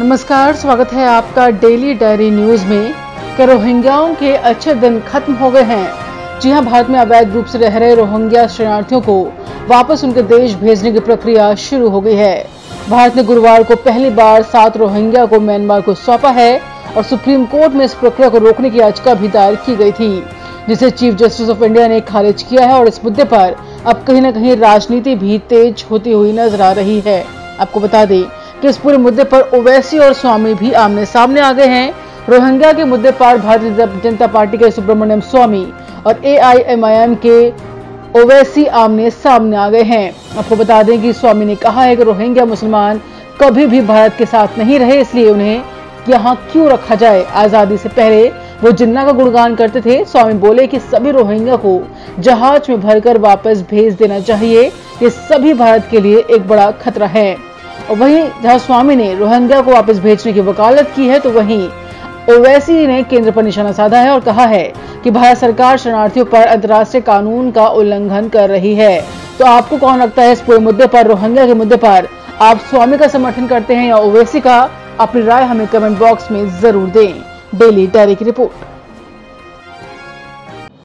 नमस्कार, स्वागत है आपका डेली डायरी न्यूज़ में। रोहिंग्याओं के अच्छे दिन खत्म हो गए हैं? जी हाँ, भारत में अवैध रूप से रह रहे रोहिंग्या शरणार्थियों को वापस उनके देश भेजने की प्रक्रिया शुरू हो गई है। भारत ने गुरुवार को पहली बार सात रोहिंग्या को म्यांमार को सौंपा है और सुप्रीम कोर्ट में इस प्रक्रिया को रोकने की याचिका भी दायर की गई थी, जिसे चीफ जस्टिस ऑफ़ इंडिया ने खारिज किया है और इस मुद्दे पर अब कहीं न कहीं राजनीति भी तेज होती हुई नज़र आ रही है। आपको बता दें कि इस पूरे मुद्दे पर ओवैसी और स्वामी भी आमने सामने आ गए हैं। रोहिंग्या के मुद्दे पर भारतीय जनता पार्टी के सुब्रमण्यम स्वामी और एआईएमआईएम के ओवैसी आमने सामने आ गए हैं। आपको बता दें कि स्वामी ने कहा है कि रोहिंग्या मुसलमान कभी भी भारत के साथ नहीं रहे, इसलिए उन्हें यहाँ क्यों रखा जाए? आज़ादी से पहले वो जिन्ना का गुणगान करते थे, स्वामी बोले कि सभी रोहिंग्या को जहाज़ में भरकर वापस भेज देना चाहिए। ये सभी भारत के लिए एक बड़ा खतरा है। और वहीं जहाँ स्वामी ने रोहिंग्या को वापस भेजने की वकालत की है तो वहीं ओवैसी ने केंद्र पर निशाना साधा है और कहा है कि भारत सरकार शरणार्थियों पर अंतर्राष्ट्रीय कानून का उल्लंघन कर रही है। तो आपको कौन लगता है इस पूरे मुद्दे पर, रोहिंग्या के मुद्दे पर? आप स्वामी का समर्थन करते हैं या ओवैसी का? अपनी राय हमें कमेंट बॉक्स में ज़रूर दें। डेली डायरी की रिपोर्ट।